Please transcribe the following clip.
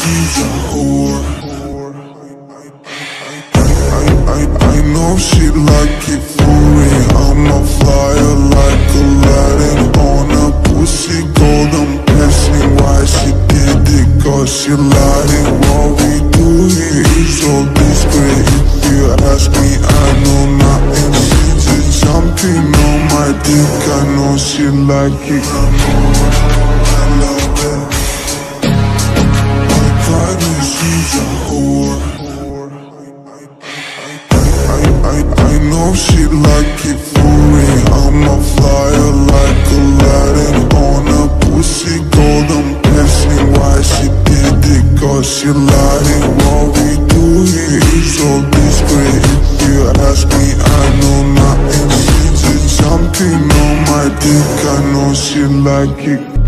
she's a whore I, I, I know she like it for furry I'm a flyer like a Aladdin On a pussy gold I'm passing Why she did it cause she lied And what we do here is so discreet If you ask me I know nothing. And she did something on my dick I know she like it She like it for me. I'm a flyer like Aladdin on a pussy golden blessing. Why she did it? Cause she lied. it. What we do here is so discreet. If you ask me, I know nothing. She just jumping on my dick. I know she like it.